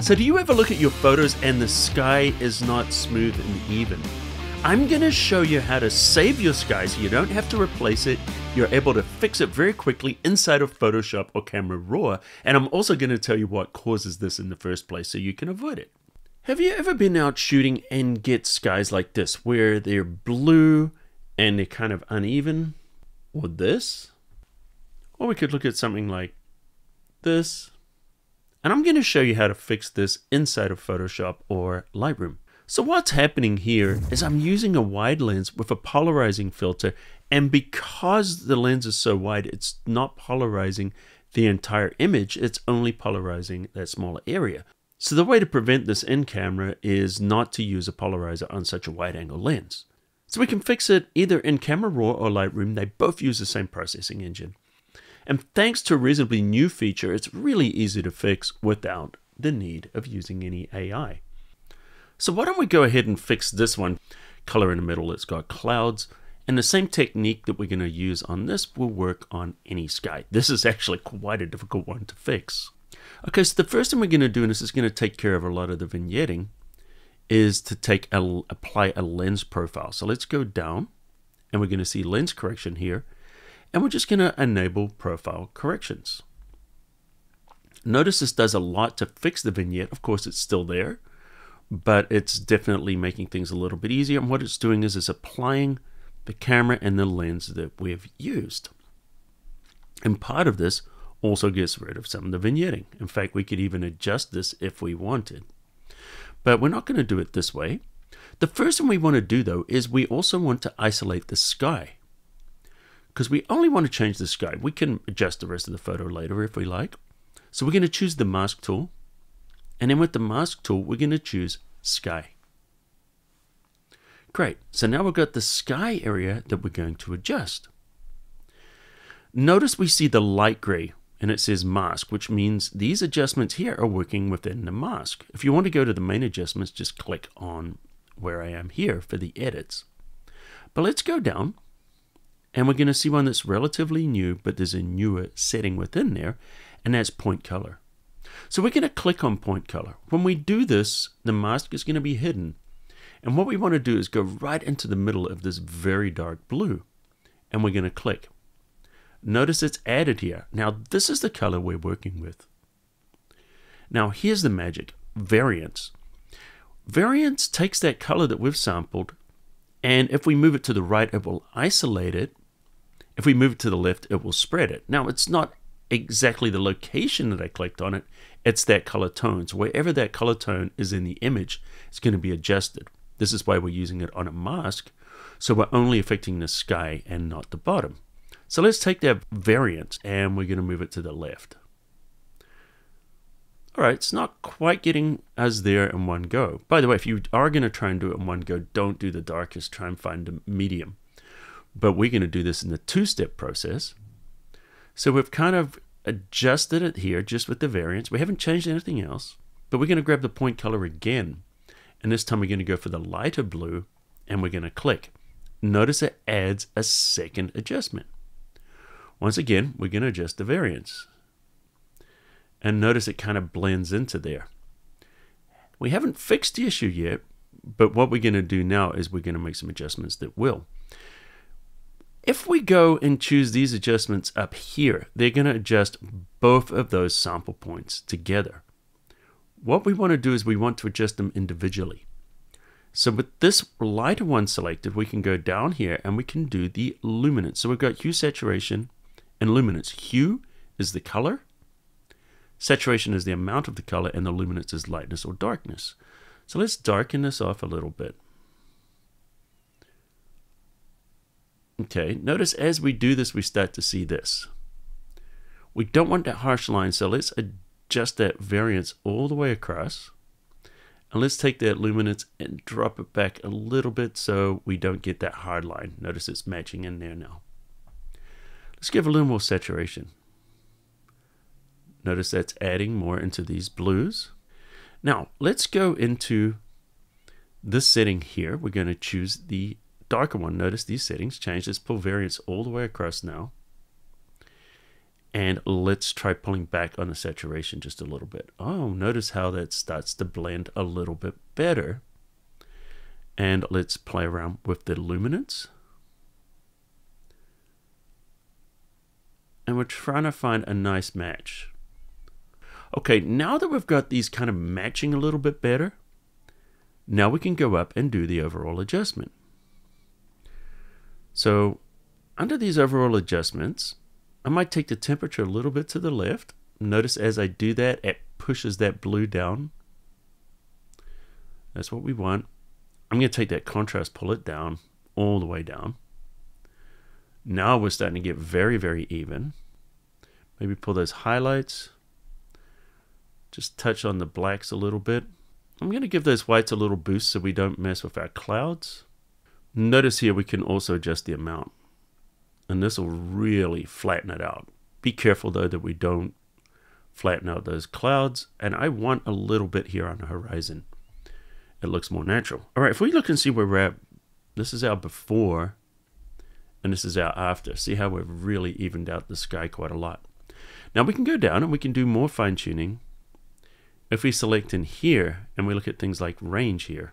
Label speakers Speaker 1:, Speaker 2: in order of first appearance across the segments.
Speaker 1: So do you ever look at your photos and the sky is not smooth and even? I'm going to show you how to save your sky so you don't have to replace it. You're able to fix it very quickly inside of Photoshop or Camera Raw. And I'm also going to tell you what causes this in the first place so you can avoid it. Have you ever been out shooting and get skies like this where they're blue and they're kind of uneven? Or this? Or we could look at something like this. And I'm going to show you how to fix this inside of Photoshop or Lightroom. So what's happening here is I'm using a wide lens with a polarizing filter and because the lens is so wide it's not polarizing the entire image, it's only polarizing that smaller area. So the way to prevent this in camera is not to use a polarizer on such a wide angle lens. So we can fix it either in Camera Raw or Lightroom, they both use the same processing engine. And thanks to a reasonably new feature, it's really easy to fix without the need of using any AI. So why don't we go ahead and fix this one. Color in the middle, it's got clouds. And the same technique that we're going to use on this will work on any sky. This is actually quite a difficult one to fix. Okay, so the first thing we're going to do, and this is going to take care of a lot of the vignetting, is to take a, apply a lens profile. So let's go down, and we're going to see lens correction here, and we're just going to enable profile corrections. Notice this does a lot to fix the vignette. Of course, it's still there, but it's definitely making things a little bit easier. And what it's doing is it's applying the camera and the lens that we've used. And part of this also gets rid of some of the vignetting. In fact, we could even adjust this if we wanted. But we're not going to do it this way. The first thing we want to do though is we also want to isolate the sky. Because we only want to change the sky. We can adjust the rest of the photo later if we like. So we're going to choose the mask tool and then with the mask tool, we're going to choose sky. Great. So now we've got the sky area that we're going to adjust. Notice we see the light gray and it says mask, which means these adjustments here are working within the mask. If you want to go to the main adjustments, just click on where I am here for the edits. But let's go down and we're going to see one that's relatively new, but there's a newer setting within there, and that's point color. So we're going to click on point color. When we do this, the mask is going to be hidden. And what we want to do is go right into the middle of this very dark blue. And we're going to click. Notice it's added here. Now this is the color we're working with. Now here's the magic, variance. Variance takes that color that we've sampled and if we move it to the right, it will isolate it. If we move it to the left, it will spread it. Now it's not exactly the location that I clicked on it, it's that color tone. So wherever that color tone is in the image, it's going to be adjusted. This is why we're using it on a mask. So we're only affecting the sky and not the bottom. So let's take that variance and we're going to move it to the left. All right, it's not quite getting us there in one go. By the way, if you are going to try and do it in one go, don't do the darkest, try and find the medium. But we're going to do this in the two-step process. So we've kind of adjusted it here just with the variance. We haven't changed anything else, but we're going to grab the point color again. And this time we're going to go for the lighter blue and we're going to click. Notice it adds a second adjustment. Once again, we're going to adjust the variance. And notice it kind of blends into there. We haven't fixed the issue yet, but what we're going to do now is we're going to make some adjustments that will. If we go and choose these adjustments up here, they're going to adjust both of those sample points together. What we want to do is we want to adjust them individually. So with this lighter one selected, we can go down here and we can do the luminance. So we've got hue, saturation, and luminance. Hue is the color, saturation is the amount of the color, and the luminance is lightness or darkness. So let's darken this off a little bit. Okay, notice as we do this, we start to see this. We don't want that harsh line, so let's adjust that variance all the way across. And let's take that luminance and drop it back a little bit so we don't get that hard line. Notice it's matching in there now. Let's give a little more saturation. Notice that's adding more into these blues. Now, let's go into this setting here. We're going to choose the darker one, notice these settings change. Let's pull variance all the way across now. And let's try pulling back on the saturation just a little bit. Oh, notice how that starts to blend a little bit better. And let's play around with the luminance. And we're trying to find a nice match. Okay, now that we've got these kind of matching a little bit better, now we can go up and do the overall adjustment. So under these overall adjustments, I might take the temperature a little bit to the left. Notice as I do that, it pushes that blue down. That's what we want. I'm going to take that contrast, pull it down, all the way down. Now we're starting to get very, very even. Maybe pull those highlights. Just touch on the blacks a little bit. I'm going to give those whites a little boost so we don't mess with our clouds. Notice here we can also adjust the amount. And this will really flatten it out. Be careful though that we don't flatten out those clouds. And I want a little bit here on the horizon. It looks more natural. All right, if we look and see where we're at, this is our before and this is our after. See how we've really evened out the sky quite a lot. Now we can go down and we can do more fine tuning. If we select in here and we look at things like range here,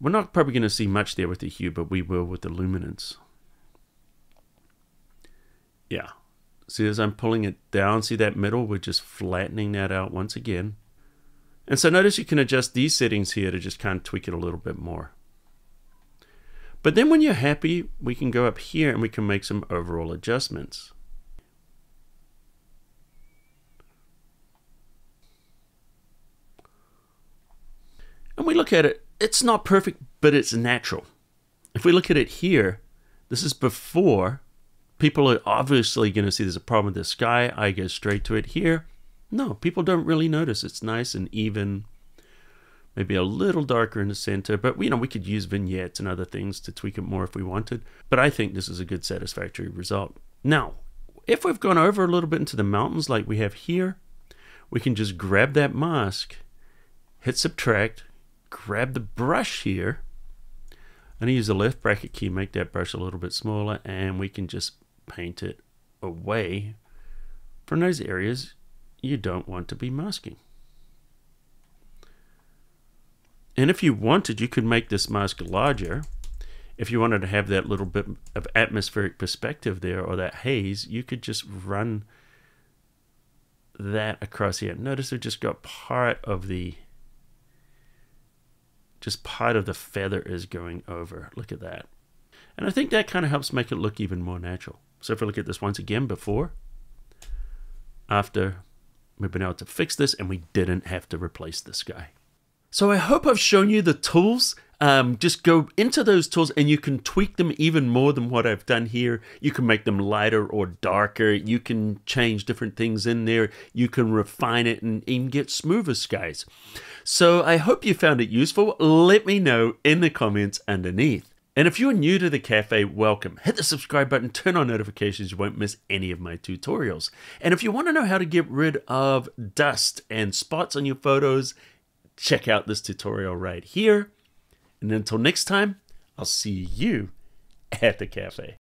Speaker 1: we're not probably going to see much there with the hue, but we will with the luminance. Yeah. See, as I'm pulling it down, see that middle? We're just flattening that out once again. And so notice you can adjust these settings here to just kind of tweak it a little bit more. But then when you're happy, we can go up here and we can make some overall adjustments. And we look at it, it's not perfect, but it's natural. If we look at it here, this is before. People are obviously going to see there's a problem with the sky. I go straight to it here. No, people don't really notice. It's nice and even. Maybe a little darker in the center, but you know, we could use vignettes and other things to tweak it more if we wanted. But I think this is a good satisfactory result. Now, if we've gone over a little bit into the mountains like we have here, we can just grab that mask, hit subtract, grab the brush here, and use the left bracket key, make that brush a little bit smaller, and we can just paint it away from those areas you don't want to be masking. And if you wanted, you could make this mask larger. If you wanted to have that little bit of atmospheric perspective there or that haze, you could just run that across here. Notice we just got part of the just part of the feather is going over. Look at that. And I think that kind of helps make it look even more natural. So if we look at this once again before, after we've been able to fix this and we didn't have to replace this guy. So I hope I've shown you the tools um, just go into those tools and you can tweak them even more than what I've done here. You can make them lighter or darker. You can change different things in there. You can refine it and even get smoother skies. So I hope you found it useful. Let me know in the comments underneath. And if you're new to the cafe, welcome. Hit the subscribe button, turn on notifications, you won't miss any of my tutorials. And if you want to know how to get rid of dust and spots on your photos, check out this tutorial right here. And until next time, I'll see you at the cafe.